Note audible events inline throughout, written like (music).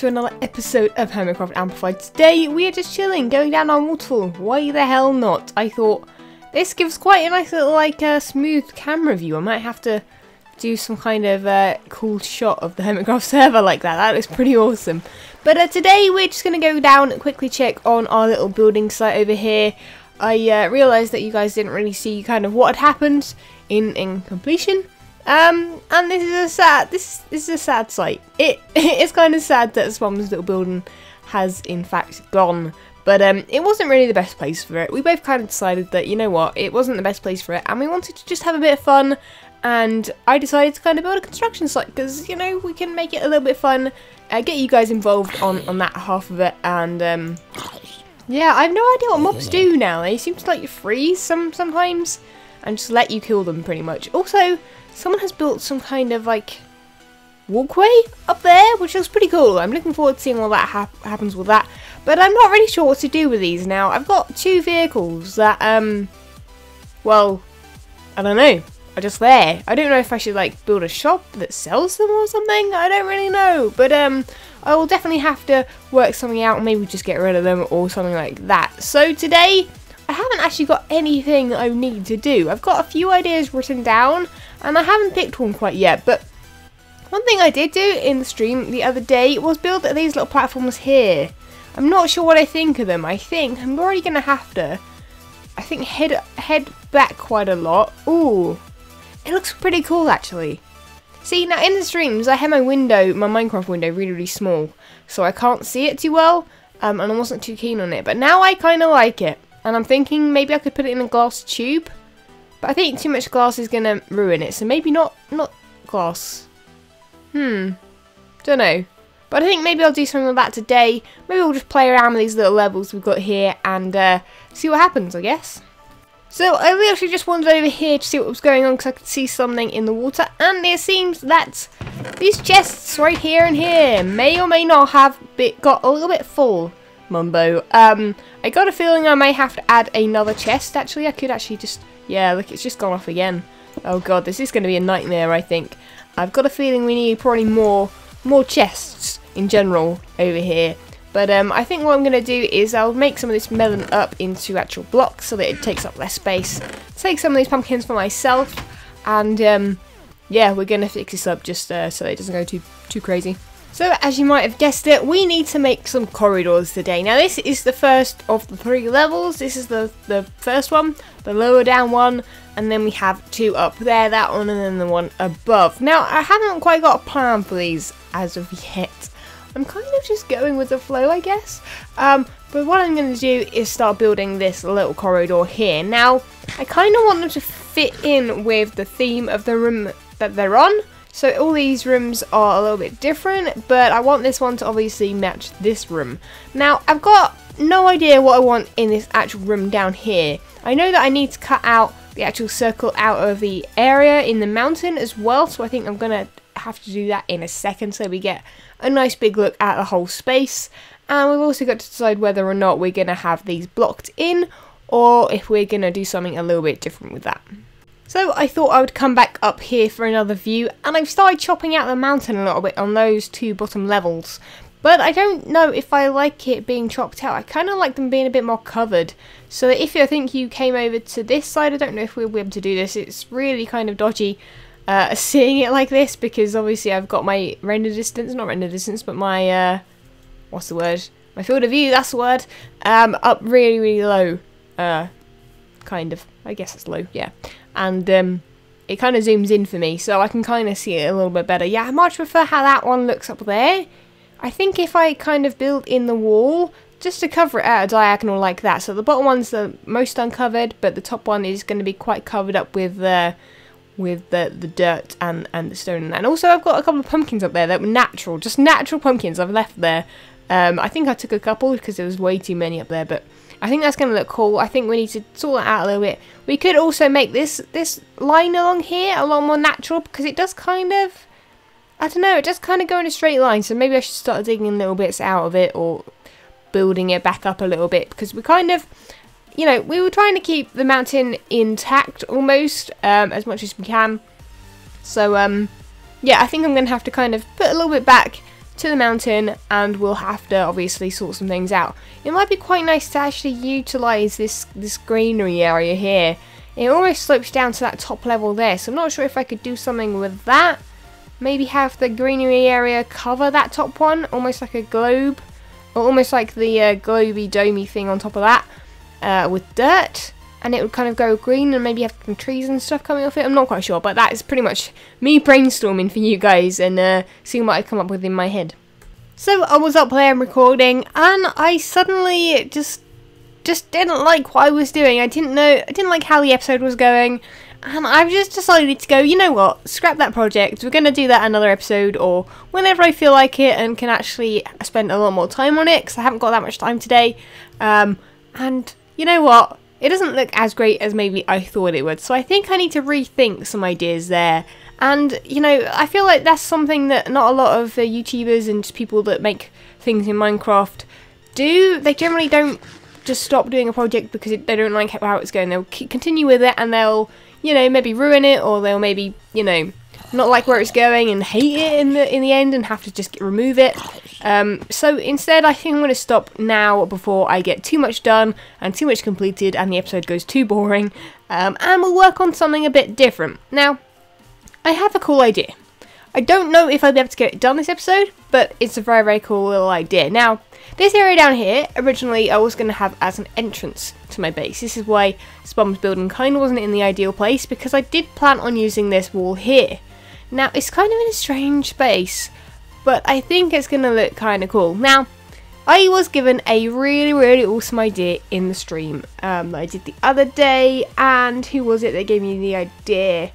to another episode of Hermitcraft Amplified. Today we are just chilling, going down our waterfall. Why the hell not? I thought this gives quite a nice little like uh, smooth camera view. I might have to do some kind of uh, cool shot of the Hermitcraft (laughs) server like that. That looks pretty awesome. But uh, today we're just going to go down and quickly check on our little building site over here. I uh, realised that you guys didn't really see kind of what had happened in, in completion. Um, and this is a sad, this, this is a sad sight. It, (laughs) it's kind of sad that Spom's little building has in fact gone. But um, it wasn't really the best place for it. We both kind of decided that, you know what, it wasn't the best place for it. And we wanted to just have a bit of fun. And I decided to kind of build a construction site because, you know, we can make it a little bit fun. Uh, get you guys involved on, on that half of it. And um, yeah, I have no idea what mobs do now. They seem to like you freeze some sometimes and just let you kill them pretty much. Also, someone has built some kind of like walkway up there, which looks pretty cool. I'm looking forward to seeing what that hap happens with that. But I'm not really sure what to do with these now. I've got two vehicles that, um, well, I don't know. Are just there. I don't know if I should like build a shop that sells them or something. I don't really know. But um, I will definitely have to work something out. Maybe just get rid of them or something like that. So today, I haven't actually got anything I need to do. I've got a few ideas written down and I haven't picked one quite yet. But one thing I did do in the stream the other day was build these little platforms here. I'm not sure what I think of them. I think I'm already going to have to, I think, head head back quite a lot. Ooh, it looks pretty cool actually. See, now in the streams, I had my window, my Minecraft window, really, really small. So I can't see it too well, um, and I wasn't too keen on it. But now I kind of like it. And I'm thinking maybe I could put it in a glass tube. But I think too much glass is going to ruin it. So maybe not, not glass. Hmm. Don't know. But I think maybe I'll do something like that today. Maybe we'll just play around with these little levels we've got here and uh, see what happens, I guess. So I literally just wandered over here to see what was going on because I could see something in the water. And it seems that these chests right here and here may or may not have bit, got a little bit full. Mumbo. Um, I got a feeling I may have to add another chest, actually. I could actually just... Yeah, look, it's just gone off again. Oh god, this is going to be a nightmare, I think. I've got a feeling we need probably more more chests in general over here. But um, I think what I'm going to do is I'll make some of this melon up into actual blocks so that it takes up less space. Take some of these pumpkins for myself. And um, yeah, we're going to fix this up just uh, so it doesn't go too, too crazy. So as you might have guessed it, we need to make some corridors today. Now this is the first of the three levels. This is the, the first one, the lower down one, and then we have two up there, that one, and then the one above. Now I haven't quite got a plan for these as of yet. I'm kind of just going with the flow, I guess. Um, but what I'm going to do is start building this little corridor here. Now, I kind of want them to fit in with the theme of the room that they're on. So all these rooms are a little bit different, but I want this one to obviously match this room. Now, I've got no idea what I want in this actual room down here. I know that I need to cut out the actual circle out of the area in the mountain as well, so I think I'm going to have to do that in a second so we get a nice big look at the whole space. And we've also got to decide whether or not we're going to have these blocked in or if we're going to do something a little bit different with that. So I thought I would come back up here for another view and I've started chopping out the mountain a little bit on those two bottom levels. But I don't know if I like it being chopped out. I kind of like them being a bit more covered. So if you think you came over to this side, I don't know if we'll be able to do this. It's really kind of dodgy uh, (laughs) seeing it like this because obviously I've got my render distance, not render distance, but my, uh, what's the word? My field of view, that's the word, um, up really, really low. Uh, kind of. I guess it's low, yeah and um, it kind of zooms in for me so I can kind of see it a little bit better. Yeah, I much prefer how that one looks up there. I think if I kind of build in the wall just to cover it at a diagonal like that. So the bottom one's the most uncovered, but the top one is going to be quite covered up with uh, with the, the dirt and, and the stone. And also I've got a couple of pumpkins up there that were natural, just natural pumpkins I've left there. Um, I think I took a couple because there was way too many up there, but I think that's going to look cool. I think we need to sort that out a little bit. We could also make this this line along here a lot more natural because it does kind of, I don't know, it does kind of go in a straight line. So maybe I should start digging little bits out of it or building it back up a little bit because we kind of, you know, we were trying to keep the mountain intact almost um, as much as we can. So, um, yeah, I think I'm going to have to kind of put a little bit back to the mountain and we'll have to obviously sort some things out. It might be quite nice to actually utilise this, this greenery area here. It almost slopes down to that top level there, so I'm not sure if I could do something with that. Maybe have the greenery area cover that top one, almost like a globe. Or almost like the uh, globy domey thing on top of that uh, with dirt and it would kind of go green and maybe have some trees and stuff coming off it. I'm not quite sure, but that is pretty much me brainstorming for you guys and uh, seeing what I come up with in my head. So I was up there recording and I suddenly just just didn't like what I was doing. I didn't know I didn't like how the episode was going. And I've just decided to go, you know what, scrap that project. We're going to do that another episode or whenever I feel like it and can actually spend a lot more time on it because I haven't got that much time today. Um, and you know what? It doesn't look as great as maybe I thought it would, so I think I need to rethink some ideas there. And, you know, I feel like that's something that not a lot of uh, YouTubers and people that make things in Minecraft do. They generally don't just stop doing a project because it, they don't like how it's going. They'll continue with it and they'll, you know, maybe ruin it or they'll maybe, you know, not like where it's going and hate it in the in the end and have to just remove it. Um, so instead, I think I'm going to stop now before I get too much done and too much completed and the episode goes too boring. Um, and we'll work on something a bit different. Now, I have a cool idea. I don't know if I'll be able to get it done this episode, but it's a very, very cool little idea. Now, this area down here, originally I was going to have as an entrance to my base. This is why Spawn's building kind of wasn't in the ideal place, because I did plan on using this wall here. Now, it's kind of in a strange space, but I think it's going to look kind of cool. Now, I was given a really, really awesome idea in the stream um, I did the other day, and who was it that gave me the idea?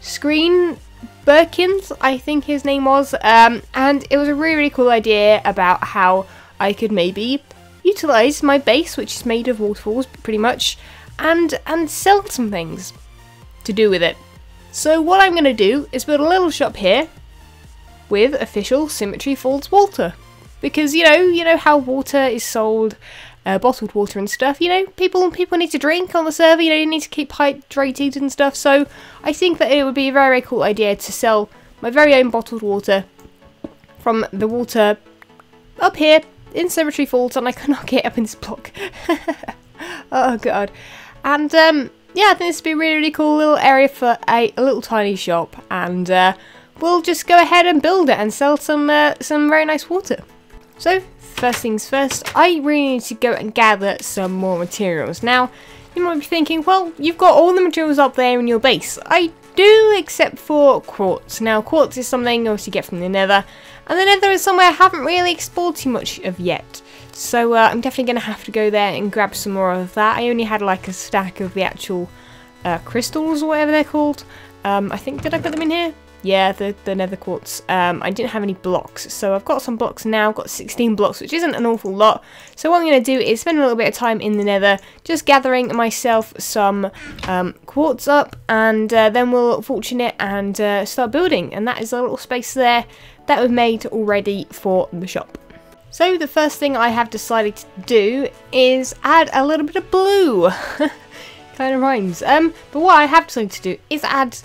Screen Birkins, I think his name was, um, and it was a really, really cool idea about how I could maybe utilize my base, which is made of waterfalls, pretty much, and and sell some things to do with it. So what I'm going to do is build a little shop here with official Symmetry Falls water. Because, you know, you know how water is sold, uh, bottled water and stuff, you know, people people need to drink on the server, you know, you need to keep hydrated and stuff, so I think that it would be a very, very cool idea to sell my very own bottled water from the water up here in Symmetry Falls, and I cannot (laughs) get up in this block. (laughs) oh god. And, um, yeah, I think this would be really, really cool little area for a, a little tiny shop, and uh, we'll just go ahead and build it and sell some uh, some very nice water. So, first things first, I really need to go and gather some more materials. Now, you might be thinking, well, you've got all the materials up there in your base. I do, except for quartz. Now, quartz is something you obviously get from the nether, and the nether is somewhere I haven't really explored too much of yet. So uh, I'm definitely going to have to go there and grab some more of that. I only had like a stack of the actual uh, crystals or whatever they're called. Um, I think, did I put them in here? Yeah, the, the nether quartz. Um, I didn't have any blocks, so I've got some blocks now. I've got 16 blocks, which isn't an awful lot. So what I'm going to do is spend a little bit of time in the nether, just gathering myself some um, quartz up, and uh, then we'll fortune it and uh, start building. And that is a little space there that we've made already for the shop. So the first thing I have decided to do is add a little bit of blue. (laughs) kind of rhymes. Um, but what I have decided to do is add,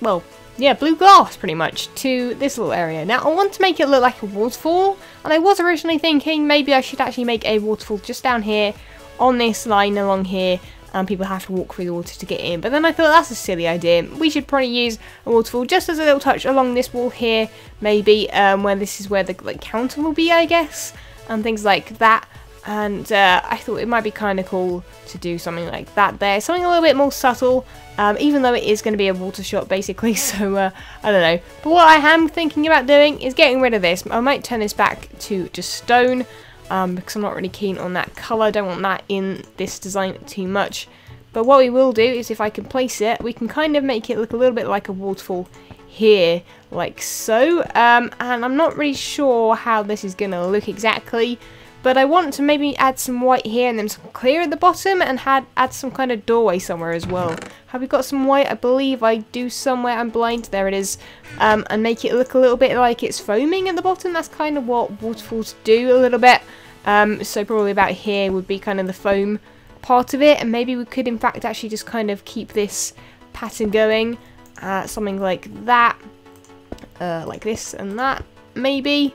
well, yeah, blue glass pretty much to this little area. Now I want to make it look like a waterfall, and I was originally thinking maybe I should actually make a waterfall just down here on this line along here and people have to walk through the water to get in. But then I thought that's a silly idea. We should probably use a waterfall just as a little touch along this wall here, maybe, um, where this is where the like, counter will be, I guess, and things like that and uh, I thought it might be kind of cool to do something like that there, something a little bit more subtle, um, even though it is going to be a water shot basically, (laughs) so uh, I don't know. But what I am thinking about doing is getting rid of this. I might turn this back to just stone, um, because I'm not really keen on that colour, don't want that in this design too much. But what we will do is if I can place it, we can kind of make it look a little bit like a waterfall here, like so. Um, and I'm not really sure how this is going to look exactly, but I want to maybe add some white here and then some clear at the bottom and had, add some kind of doorway somewhere as well. Have we got some white? I believe I do somewhere. I'm blind. There it is. Um, and make it look a little bit like it's foaming at the bottom. That's kind of what waterfalls do a little bit. Um, so probably about here would be kind of the foam part of it. And maybe we could in fact actually just kind of keep this pattern going. Uh, something like that. Uh, like this and that maybe.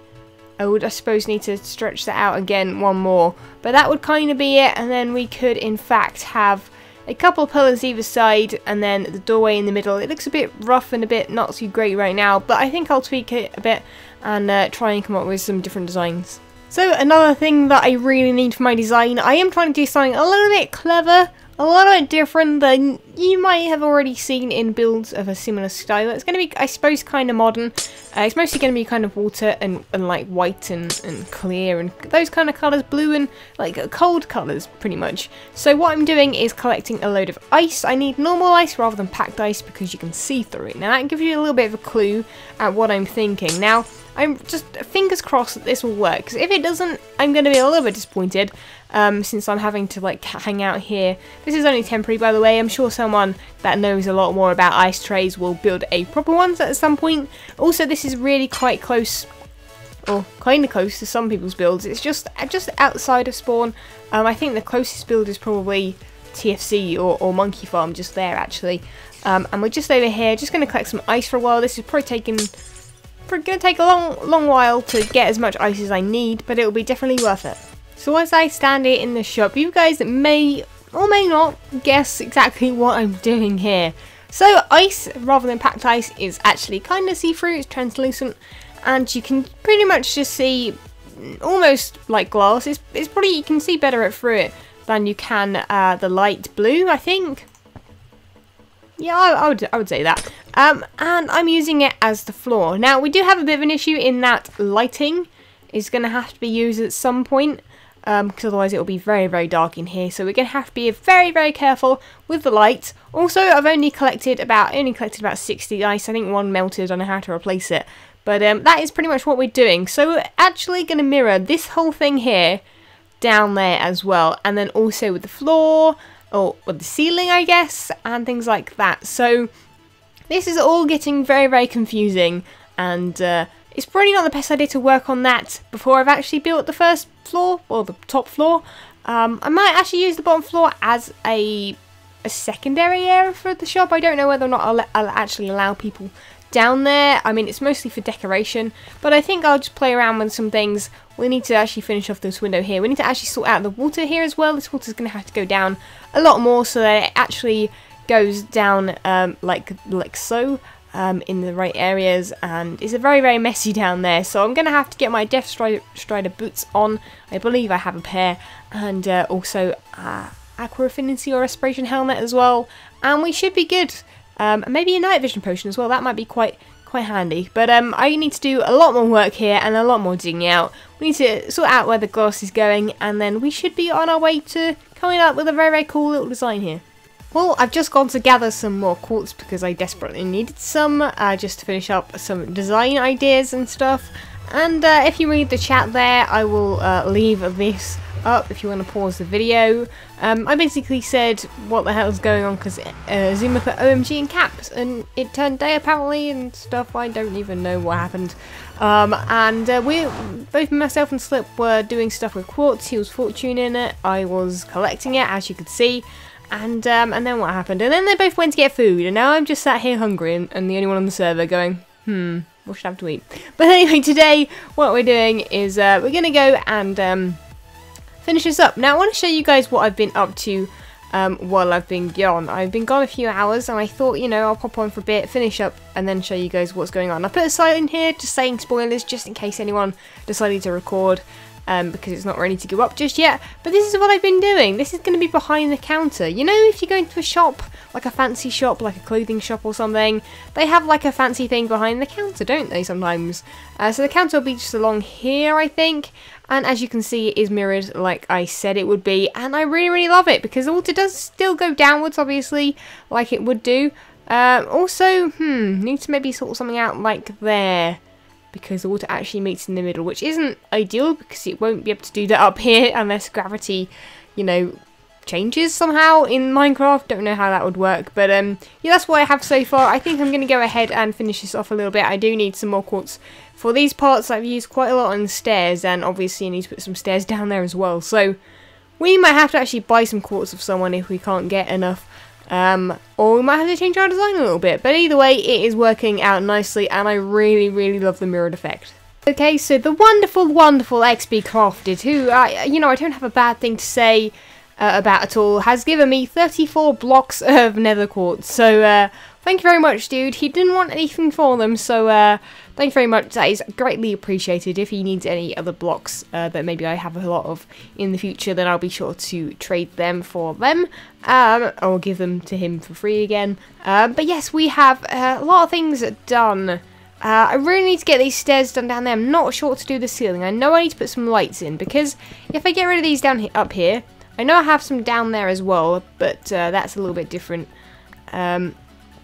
I would, I suppose, need to stretch that out again one more. But that would kind of be it, and then we could, in fact, have a couple of pillars either side, and then the doorway in the middle. It looks a bit rough and a bit not too great right now, but I think I'll tweak it a bit and uh, try and come up with some different designs. So another thing that I really need for my design, I am trying to do something a little bit clever a little bit different than you might have already seen in builds of a similar style. It's going to be, I suppose, kind of modern. Uh, it's mostly going to be kind of water and, and like white and, and clear and those kind of colours, blue and like cold colours pretty much. So what I'm doing is collecting a load of ice. I need normal ice rather than packed ice because you can see through it. Now that gives you a little bit of a clue at what I'm thinking. Now, I'm just fingers crossed that this will work because if it doesn't I'm going to be a little bit disappointed um, since I'm having to like hang out here. This is only temporary by the way, I'm sure someone that knows a lot more about ice trays will build a proper one at some point. Also this is really quite close or kind of close to some people's builds. It's just just outside of spawn. Um, I think the closest build is probably TFC or, or Monkeyfarm just there actually. Um, and we're just over here, just going to collect some ice for a while. This is probably taking going to take a long, long while to get as much ice as I need, but it will be definitely worth it. So as I stand here in the shop, you guys may or may not guess exactly what I'm doing here. So ice, rather than packed ice, is actually kind of see-through, it's translucent, and you can pretty much just see almost like glass. It's, it's probably, you can see better through it than you can uh, the light blue, I think. Yeah, I, I, would, I would say that. Um, and I'm using it as the floor. Now, we do have a bit of an issue in that lighting is going to have to be used at some point. Um, because otherwise it will be very, very dark in here. So we're going to have to be very, very careful with the light. Also, I've only collected about, only collected about 60 ice. I think one melted. I don't know how to replace it. But um, that is pretty much what we're doing. So we're actually going to mirror this whole thing here down there as well. And then also with the floor, or with the ceiling, I guess, and things like that. So this is all getting very, very confusing, and uh, it's probably not the best idea to work on that before I've actually built the first floor, or the top floor. Um, I might actually use the bottom floor as a, a secondary area for the shop. I don't know whether or not I'll, I'll actually allow people down there. I mean, it's mostly for decoration, but I think I'll just play around with some things. We need to actually finish off this window here. We need to actually sort out the water here as well. This water's going to have to go down a lot more so that it actually goes down um, like, like so. Um, in the right areas and it's a very very messy down there so I'm gonna have to get my Depth Strider, Strider boots on I believe I have a pair and uh, also uh, Aqua Affinity or Respiration helmet as well and we should be good um, maybe a night vision potion as well. That might be quite quite handy. But um, I need to do a lot more work here and a lot more digging out. We need to sort out where the glass is going and then we should be on our way to coming up with a very, very cool little design here. Well, I've just gone to gather some more quartz because I desperately needed some uh, just to finish up some design ideas and stuff. And uh, if you read the chat there, I will uh, leave this up if you want to pause the video. Um, I basically said what the hell is going on because uh, Zuma put OMG in caps and it turned day apparently and stuff. I don't even know what happened. Um, and uh, we, both myself and Slip were doing stuff with quartz. He was fortuning it. I was collecting it, as you could see. And um, and then what happened? And then they both went to get food, and now I'm just sat here hungry and, and the only one on the server going, hmm, what should I have to eat? (laughs) But anyway, today what we're doing is uh, we're gonna go and um, finish this up. Now I want to show you guys what I've been up to um, while I've been gone. I've been gone a few hours and I thought, you know, I'll pop on for a bit, finish up and then show you guys what's going on. I put a sign in here just saying spoilers just in case anyone decided to record um, because it's not ready to go up just yet. But this is what I've been doing. This is going to be behind the counter. You know, if you go into a shop, like a fancy shop, like a clothing shop or something, they have like a fancy thing behind the counter, don't they, sometimes? Uh, so the counter will be just along here, I think. And as you can see, it is mirrored like I said it would be. And I really, really love it because the water does still go downwards, obviously, like it would do. Uh, also, hmm, need to maybe sort something out like there because the water actually meets in the middle, which isn't ideal because it won't be able to do that up here unless gravity, you know, changes somehow in Minecraft. Don't know how that would work, but um, yeah, that's what I have so far. I think I'm going to go ahead and finish this off a little bit. I do need some more quartz for these parts. I've used quite a lot on stairs, and obviously I need to put some stairs down there as well. So we might have to actually buy some quartz of someone if we can't get enough. Um, or we might have to change our design a little bit. But either way, it is working out nicely, and I really, really love the mirrored effect. Okay, so the wonderful, wonderful xBCrafted, who, I, you know, I don't have a bad thing to say uh, about at all, has given me 34 blocks of nether quartz. So, uh, thank you very much, dude. He didn't want anything for them, so uh, thank you very much. That is greatly appreciated. If he needs any other blocks uh, that maybe I have a lot of in the future, then I'll be sure to trade them for them, um, or give them to him for free again. Um, but yes, we have a lot of things done. Uh, I really need to get these stairs done down there. I'm not sure what to do the ceiling. I know I need to put some lights in because if I get rid of these down he up here, I know I have some down there as well, but uh, that's a little bit different. Um,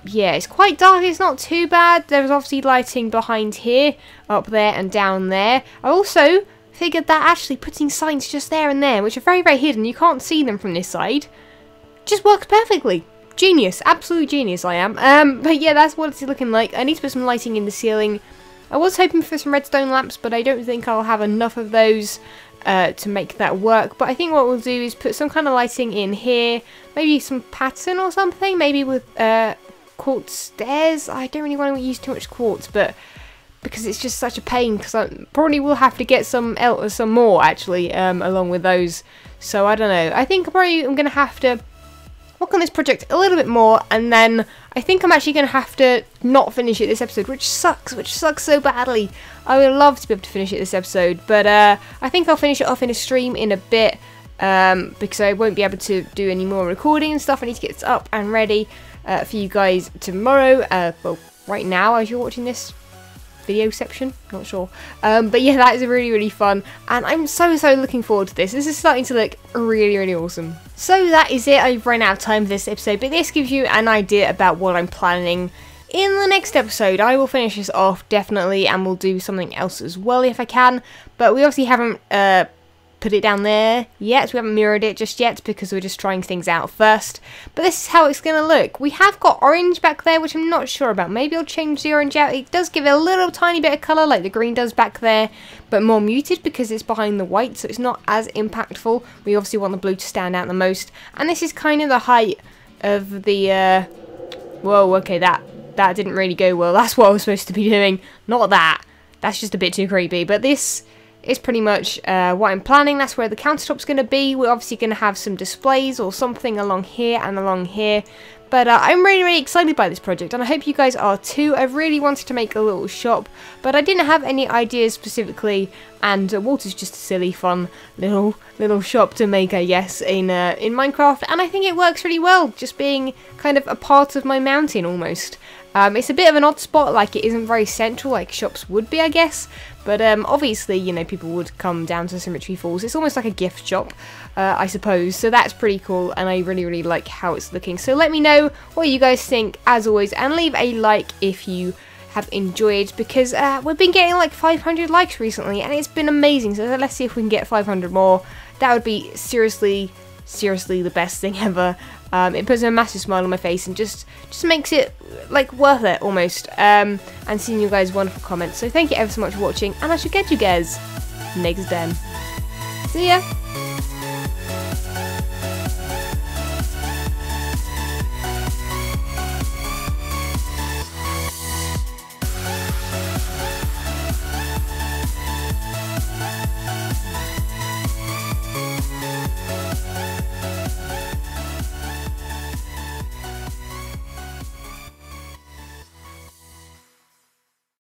yeah, it's quite dark. It's not too bad. There's obviously lighting behind here, up there, and down there. I also figured that actually putting signs just there and there, which are very, very hidden, you can't see them from this side, just works perfectly. Genius, absolute genius I am. Um, but yeah, that's what it's looking like. I need to put some lighting in the ceiling. I was hoping for some redstone lamps, but I don't think I'll have enough of those uh, to make that work. But I think what we'll do is put some kind of lighting in here, maybe some pattern or something, maybe with uh, quartz stairs. I don't really want to use too much quartz, but because it's just such a pain, because I probably will have to get some el some more actually um, along with those. So I don't know. I think probably I'm going to have to work on this project a little bit more, and then I think I'm actually going to have to not finish it this episode, which sucks, which sucks so badly. I would love to be able to finish it this episode, but uh, I think I'll finish it off in a stream in a bit, um, because I won't be able to do any more recording and stuff. I need to get this up and ready uh, for you guys tomorrow, uh, well, right now as you're watching this video section, not sure. Um, but yeah, that is really, really fun, and I'm so, so looking forward to this. This is starting to look really, really awesome. So that is it, I've run out of time for this episode, but this gives you an idea about what I'm planning in the next episode, I will finish this off definitely, and we'll do something else as well if I can. But we obviously haven't uh, put it down there yet. We haven't mirrored it just yet because we're just trying things out first. But this is how it's going to look. We have got orange back there, which I'm not sure about. Maybe I'll change the orange out. It does give it a little tiny bit of colour like the green does back there, but more muted because it's behind the white, so it's not as impactful. We obviously want the blue to stand out the most. And this is kind of the height of the... Uh... Whoa, okay, that, that didn't really go well. (laughs) That's what I was supposed to be doing. Not that. That's just a bit too creepy. But this is pretty much uh, what I'm planning. That's where the countertop's going to be. We're obviously going to have some displays or something along here and along here. But uh, I'm really, really excited by this project, and I hope you guys are too. I really wanted to make a little shop, but I didn't have any ideas specifically, and uh, Walter's just a silly, fun little little shop to make, I guess, in uh, in Minecraft, and I think it works really well, just being kind of a part of my mountain almost. Um, it's a bit of an odd spot, like it isn't very central like shops would be, I guess. But um, obviously, you know, people would come down to Symmetry Falls. It's almost like a gift shop, uh, I suppose. So that's pretty cool, and I really, really like how it's looking. So let me know what you guys think, as always, and leave a like if you have enjoyed because uh, we've been getting like 500 likes recently and it's been amazing so let's see if we can get 500 more that would be seriously seriously the best thing (laughs) ever um, it puts a massive smile on my face and just just makes it like worth it almost. Um, and seeing you guys' wonderful comments. So thank you ever so much for watching, and I shall get you guys next time. See ya.